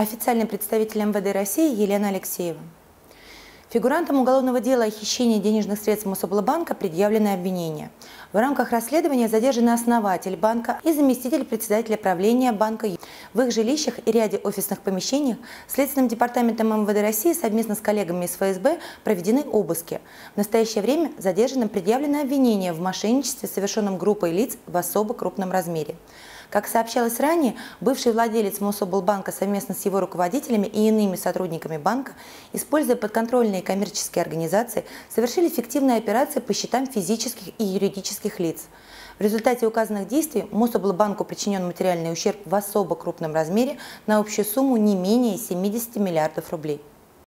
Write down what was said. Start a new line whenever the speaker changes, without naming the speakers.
Официальный представитель МВД России Елена Алексеева. Фигурантам уголовного дела о хищении денежных средств Мособлбанка предъявлены обвинения. В рамках расследования задержаны основатель банка и заместитель председателя правления банка. В их жилищах и ряде офисных помещениях Следственным департаментом МВД России совместно с коллегами из ФСБ проведены обыски. В настоящее время задержанным предъявлены обвинения в мошенничестве, совершенном группой лиц в особо крупном размере. Как сообщалось ранее, бывший владелец Мособлбанка совместно с его руководителями и иными сотрудниками банка, используя подконтрольные коммерческие организации, совершили фиктивные операции по счетам физических и юридических лиц. В результате указанных действий Мособлбанку причинен материальный ущерб в особо крупном размере на общую сумму не менее 70 миллиардов рублей.